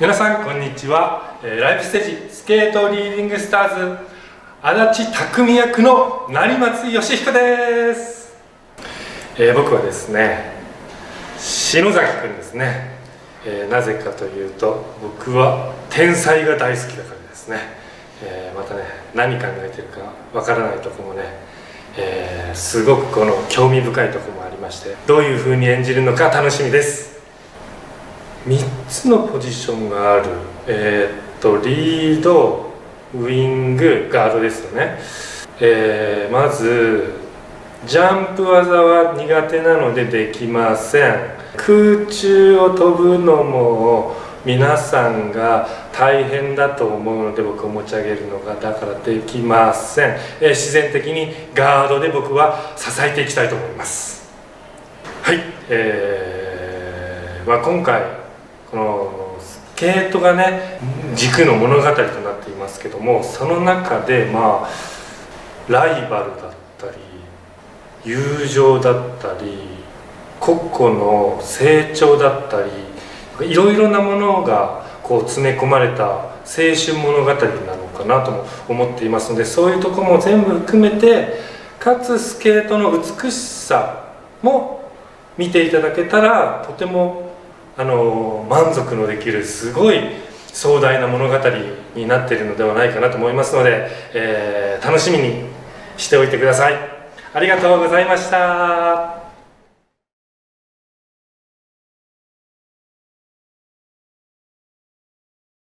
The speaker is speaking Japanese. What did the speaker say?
皆さんこんにちは、えーライブステージスケートリーディングスターズ足立匠役の成松義彦です、えー僕はですね篠崎くんですね、えーなぜかというと僕は天才が大好きだからですね、えーまたね何考えてるかわからないとこもね、えーすごくこの興味深いとこもありましてどういう風に演じるのか楽しみです。3つのポジションがある。えーっとリードウイングガードですよね、えーまずジャンプ技は苦手なのでできません。空中を飛ぶのも皆さんが大変だと思うので僕を持ち上げるのがだからできません、えー自然的にガードで僕は支えていきたいと思います。はい、えーまあ、今回このスケートがね軸の物語となっていますけどもその中でまあライバルだったり友情だったり個々の成長だったりいろいろなものがこう詰め込まれた青春物語なのかなとも思っていますのでそういうところも全部含めてかつスケートの美しさも見ていただけたらとてもあの満足のできるすごい壮大な物語になっているのではないかなと思いますので、えー楽しみにしておいてください。ありがとうございました。